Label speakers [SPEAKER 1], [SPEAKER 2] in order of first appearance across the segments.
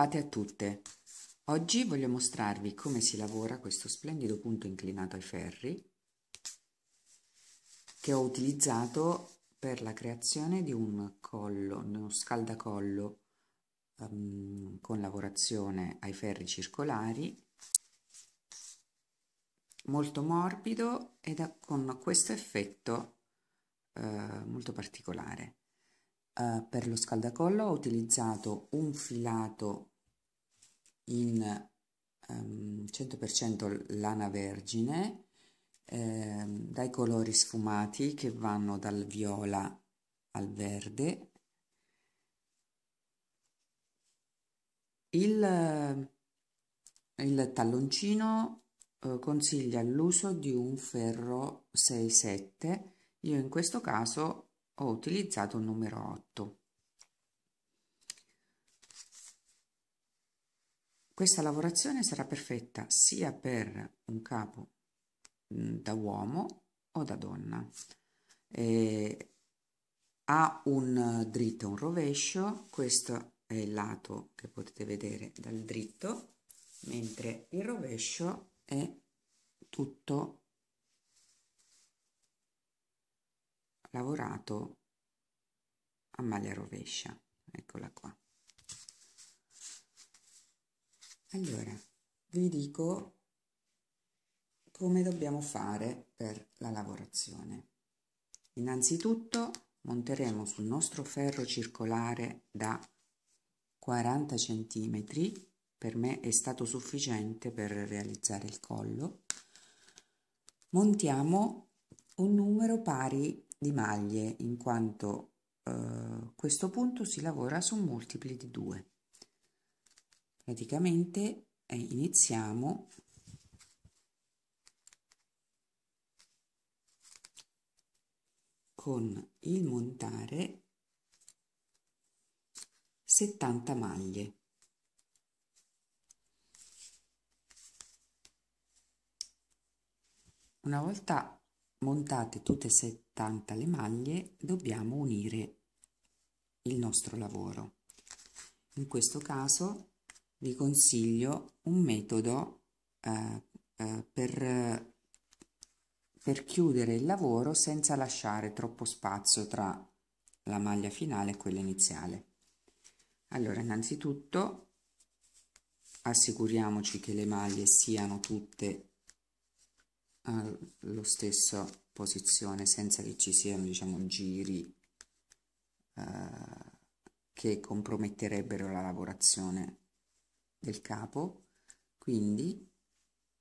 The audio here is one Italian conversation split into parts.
[SPEAKER 1] Bentrovate a tutte! Oggi voglio mostrarvi come si lavora questo splendido punto inclinato ai ferri che ho utilizzato per la creazione di un collo, uno scaldacollo um, con lavorazione ai ferri circolari molto morbido e con questo effetto uh, molto particolare. Uh, per lo scaldacollo ho utilizzato un filato in um, ehm, 100% lana vergine eh, dai colori sfumati che vanno dal viola al verde. Il, il talloncino eh, consiglia l'uso di un ferro 6-7, io in questo caso ho utilizzato il numero 8. Questa lavorazione sarà perfetta sia per un capo mm, da uomo o da donna. E ha un dritto un rovescio, questo è il lato che potete vedere dal dritto, mentre il rovescio è tutto lavorato a maglia rovescia. Eccola qua allora vi dico come dobbiamo fare per la lavorazione. Innanzitutto monteremo sul nostro ferro circolare da 40 centimetri. Per me è stato sufficiente per realizzare il collo. Montiamo un numero pari di maglie in quanto eh, questo punto si lavora su multipli di 2 praticamente eh, iniziamo. Con il montare 70 maglie. Una volta montate tutte e 70 le maglie dobbiamo unire il nostro lavoro. In questo caso vi consiglio un metodo eh, eh, per, per chiudere il lavoro senza lasciare troppo spazio tra la maglia finale e quella iniziale. Allora innanzitutto assicuriamoci che le maglie siano tutte allo stesso posizione senza che ci siano diciamo giri eh, che comprometterebbero la lavorazione del capo quindi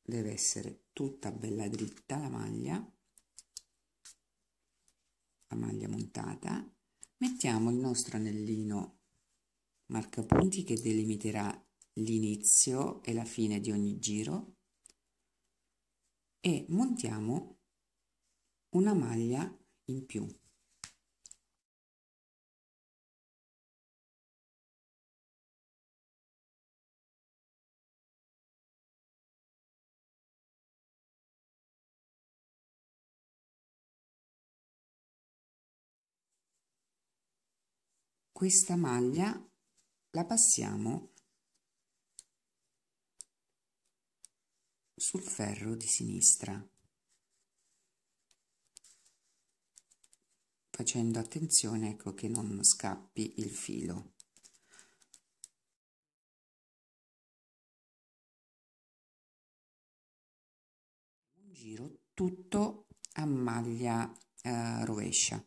[SPEAKER 1] deve essere tutta bella dritta la maglia la maglia montata. Mettiamo il nostro anellino marcapunti che delimiterà l'inizio e la fine di ogni giro e montiamo una maglia in più questa maglia la passiamo sul ferro di sinistra facendo attenzione ecco che non scappi il filo. Un giro tutto a maglia eh, rovescia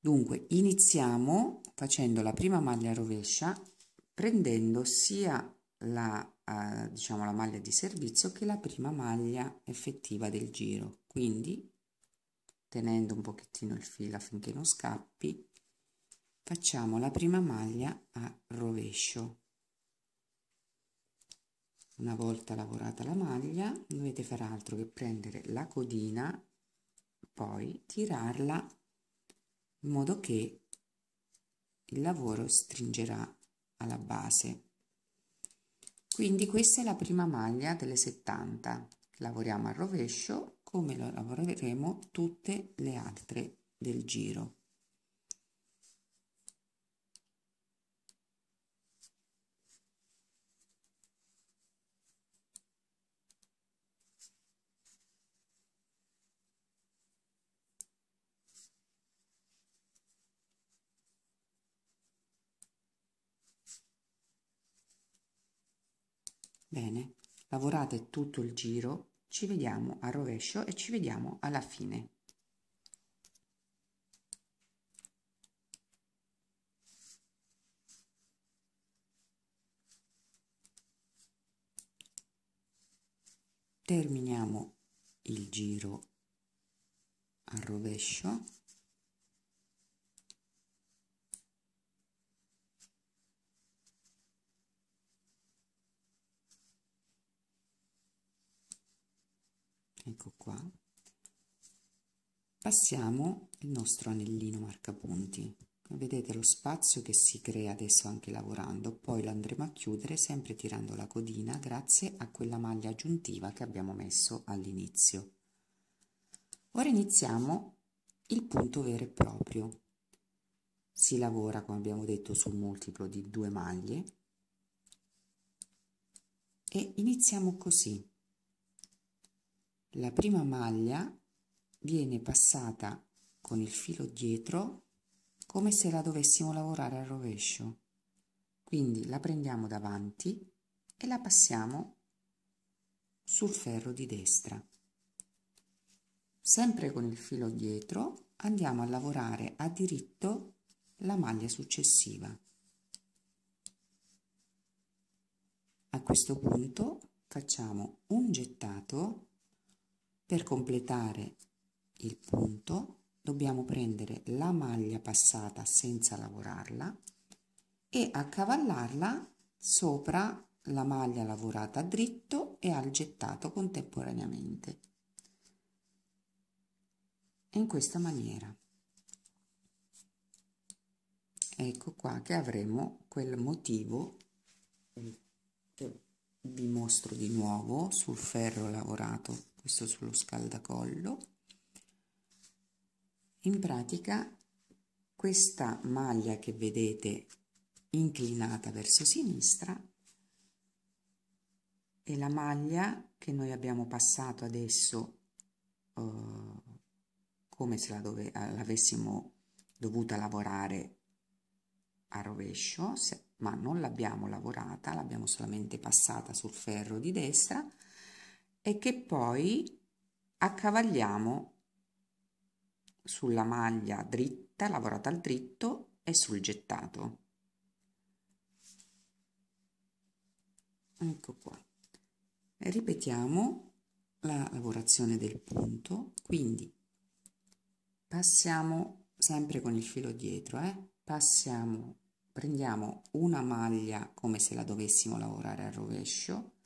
[SPEAKER 1] dunque iniziamo facendo la prima maglia rovescia prendendo sia la eh, diciamo la maglia di servizio che la prima maglia effettiva del giro. Quindi tenendo un pochettino il filo affinché non scappi facciamo la prima maglia a rovescio. Una volta lavorata la maglia non dovete fare altro che prendere la codina poi tirarla in modo che il lavoro stringerà alla base. Quindi questa è la prima maglia delle 70 lavoriamo a rovescio come lo lavoreremo tutte le altre del giro bene lavorate tutto il giro ci vediamo al rovescio e ci vediamo alla fine. Terminiamo il giro al rovescio ecco qua. Passiamo il nostro anellino marcapunti. Vedete lo spazio che si crea adesso anche lavorando poi lo andremo a chiudere sempre tirando la codina grazie a quella maglia aggiuntiva che abbiamo messo all'inizio. Ora iniziamo il punto vero e proprio. Si lavora come abbiamo detto sul multiplo di due maglie e iniziamo così la prima maglia viene passata con il filo dietro come se la dovessimo lavorare al rovescio. Quindi la prendiamo davanti e la passiamo sul ferro di destra. Sempre con il filo dietro andiamo a lavorare a diritto la maglia successiva. A questo punto facciamo un gettato per completare il punto dobbiamo prendere la maglia passata senza lavorarla e accavallarla sopra la maglia lavorata dritto e al gettato contemporaneamente. In questa maniera. Ecco qua che avremo quel motivo che vi mostro di nuovo sul ferro lavorato questo sullo scaldacollo. In pratica questa maglia che vedete inclinata verso sinistra è la maglia che noi abbiamo passato adesso uh, come se la dove, l'avessimo dovuta lavorare a rovescio se, ma non l'abbiamo lavorata l'abbiamo solamente passata sul ferro di destra e che poi accavaliamo sulla maglia dritta, lavorata al dritto e sul gettato. Ecco qua. Ripetiamo la lavorazione del punto, quindi passiamo sempre con il filo dietro, eh? passiamo, prendiamo una maglia come se la dovessimo lavorare al rovescio,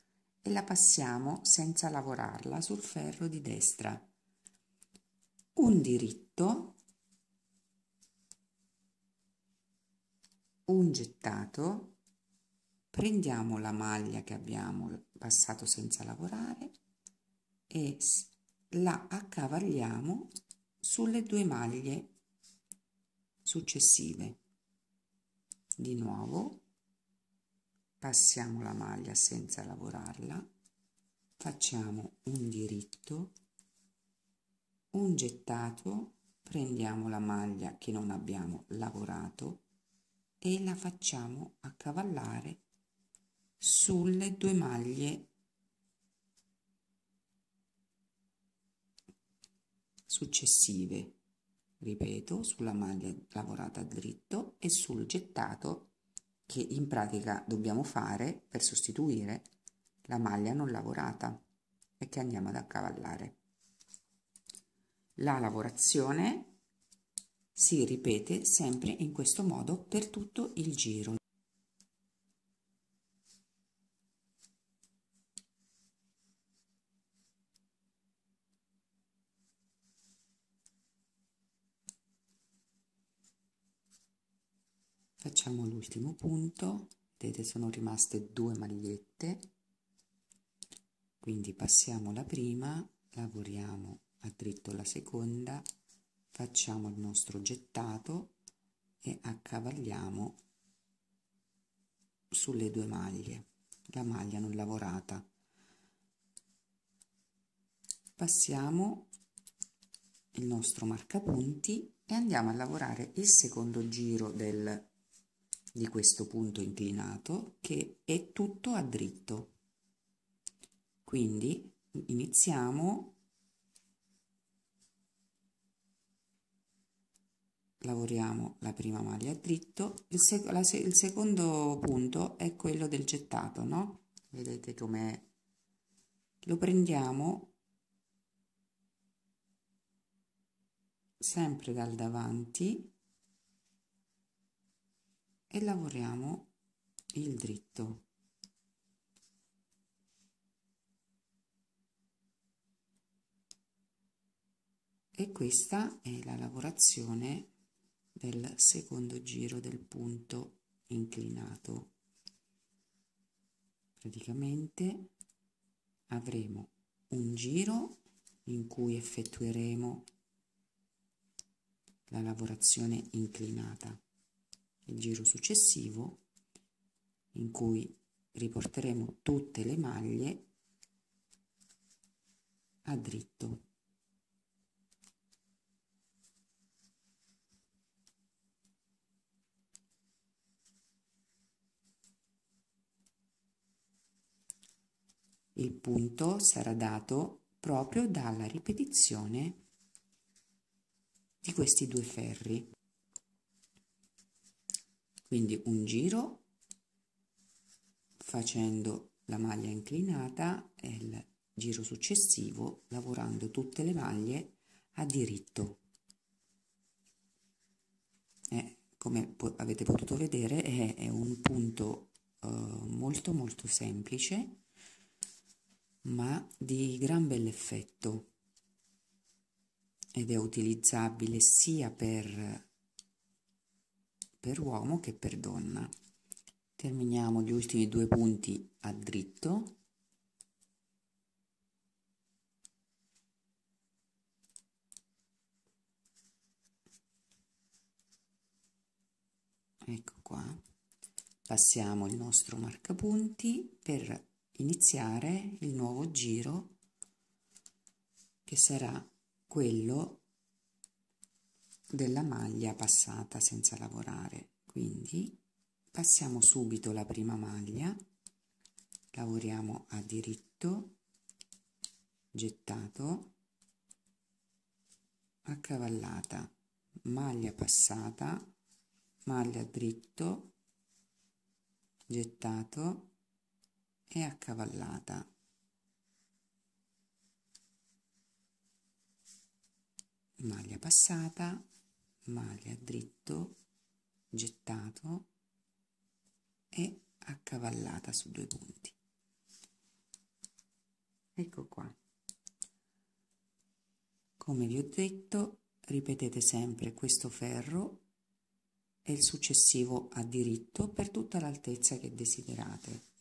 [SPEAKER 1] e la passiamo senza lavorarla sul ferro di destra. Un diritto, un gettato, prendiamo la maglia che abbiamo passato senza lavorare e la accavaliamo sulle due maglie successive. Di nuovo passiamo la maglia senza lavorarla. Facciamo un diritto un gettato prendiamo la maglia che non abbiamo lavorato e la facciamo accavallare sulle due maglie. Successive ripeto sulla maglia lavorata dritto e sul gettato che in pratica dobbiamo fare per sostituire la maglia non lavorata e che andiamo ad accavallare. La lavorazione si ripete sempre in questo modo per tutto il giro. L'ultimo punto. Vedete sono rimaste due magliette. Quindi passiamo la prima lavoriamo a dritto la seconda facciamo il nostro gettato e accavalliamo sulle due maglie. La maglia non lavorata. Passiamo il nostro marcapunti e andiamo a lavorare il secondo giro del di questo punto inclinato che è tutto a dritto quindi iniziamo lavoriamo la prima maglia dritto. Il, sec la, il secondo punto è quello del gettato no? Vedete com'è. Lo prendiamo sempre dal davanti e lavoriamo il dritto. E questa è la lavorazione del secondo giro del punto inclinato. Praticamente avremo un giro in cui effettueremo la lavorazione inclinata il giro successivo in cui riporteremo tutte le maglie a dritto Il punto sarà dato proprio dalla ripetizione di questi due ferri. Quindi un giro facendo la maglia inclinata e il giro successivo lavorando tutte le maglie a diritto. E, come avete potuto vedere è, è un punto eh, molto molto semplice ma di gran bell'effetto ed è utilizzabile sia per, per uomo che per donna. Terminiamo gli ultimi due punti a dritto. Ecco qua. Passiamo il nostro marcapunti per iniziare il nuovo giro che sarà quello della maglia passata senza lavorare. Quindi passiamo subito la prima maglia. Lavoriamo a diritto gettato accavallata. Maglia passata maglia dritto gettato e accavallata. Maglia passata, maglia dritto, gettato e accavallata su due punti. Ecco qua. Come vi ho detto, ripetete sempre questo ferro e il successivo a diritto per tutta l'altezza che desiderate.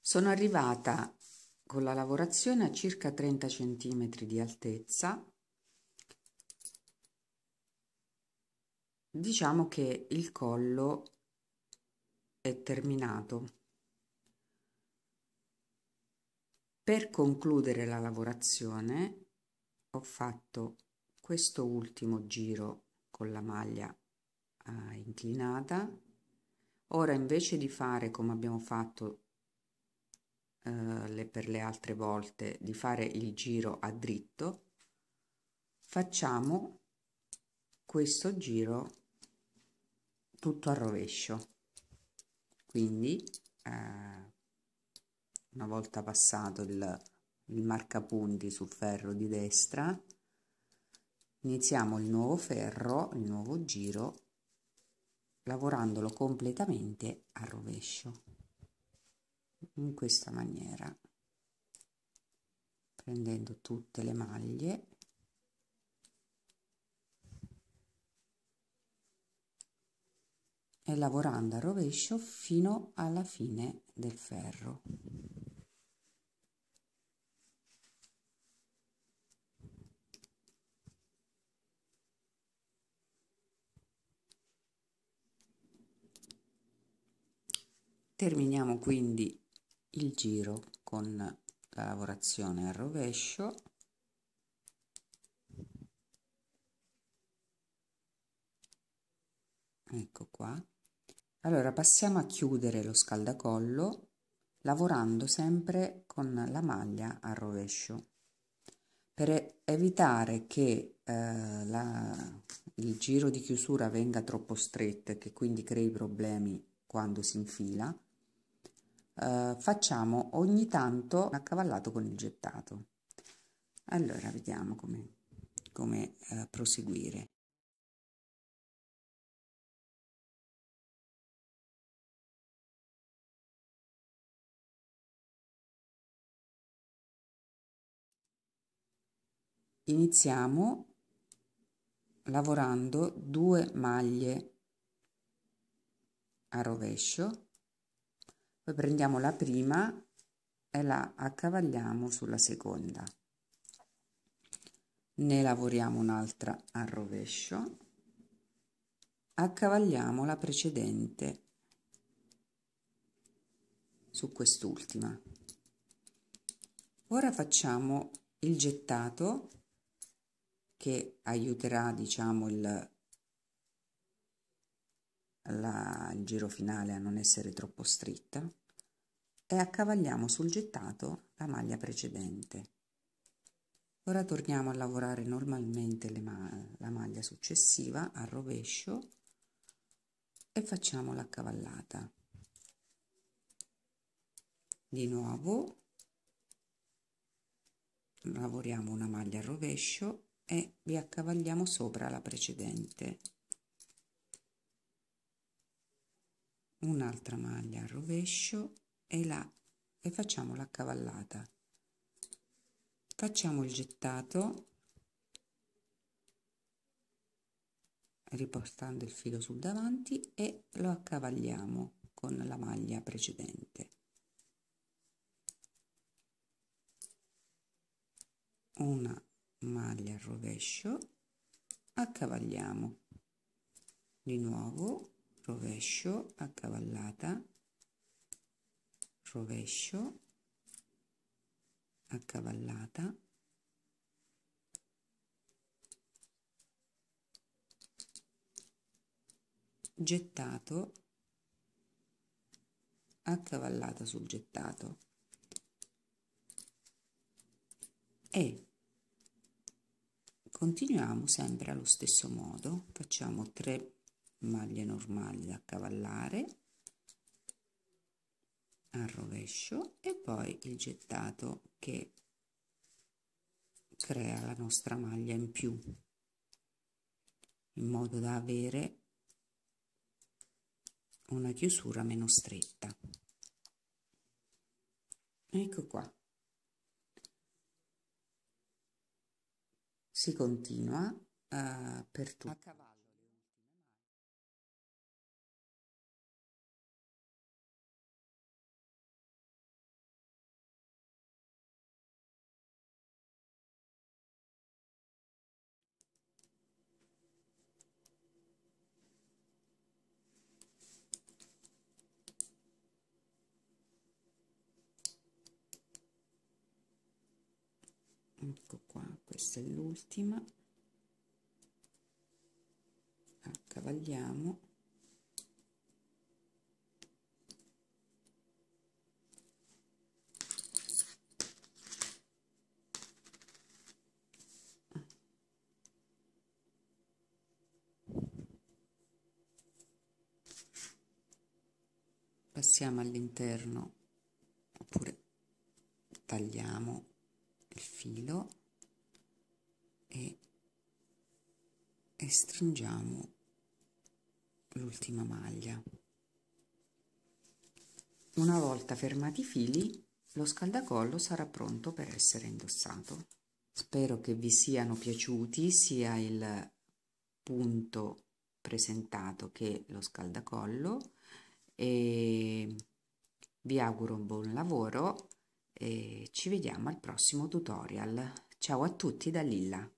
[SPEAKER 1] Sono arrivata con la lavorazione a circa 30 cm di altezza. Diciamo che il collo è terminato. Per concludere la lavorazione ho fatto questo ultimo giro con la maglia eh, inclinata. Ora invece di fare come abbiamo fatto eh, le, per le altre volte di fare il giro a dritto facciamo questo giro tutto a rovescio. Quindi eh, una volta passato il, il marcapunti sul ferro di destra iniziamo il nuovo ferro il nuovo giro lavorandolo completamente a rovescio. In questa maniera prendendo tutte le maglie e lavorando a rovescio fino alla fine del ferro. Terminiamo quindi il giro con la lavorazione a rovescio. Ecco qua allora passiamo a chiudere lo scaldacollo lavorando sempre con la maglia a rovescio. Per evitare che eh, la, il giro di chiusura venga troppo stretto e che quindi crei problemi quando si infila eh, facciamo ogni tanto accavallato con il gettato. Allora vediamo come, come eh, proseguire iniziamo lavorando due maglie a rovescio poi prendiamo la prima e la accavalliamo sulla seconda. Ne lavoriamo un'altra a rovescio. Accavalliamo la precedente su quest'ultima. Ora facciamo il gettato che aiuterà diciamo il, la, il giro finale a non essere troppo stretta e accavalliamo sul gettato la maglia precedente. Ora torniamo a lavorare normalmente ma la maglia successiva al rovescio e facciamo l'accavallata. Di nuovo lavoriamo una maglia al rovescio e vi accavalliamo sopra la precedente. Un'altra maglia al rovescio e la e facciamo l'accavallata. Facciamo il gettato ripostando il filo sul davanti e lo accavalliamo con la maglia precedente. Una maglia al rovescio accavalliamo. Di nuovo rovescio accavallata rovescio accavallata gettato accavallata sul gettato. E continuiamo sempre allo stesso modo. Facciamo 3 maglie normali da accavallare al rovescio e poi il gettato che crea la nostra maglia in più in modo da avere una chiusura meno stretta. Ecco qua si continua uh, per tutto. ecco qua questa è l'ultima accavalliamo passiamo all'interno oppure tagliamo il filo e, e stringiamo l'ultima maglia. Una volta fermati i fili, lo scaldacollo sarà pronto per essere indossato. Spero che vi siano piaciuti sia il punto presentato che lo scaldacollo e vi auguro un buon lavoro e ci vediamo al prossimo tutorial. Ciao a tutti da Lilla.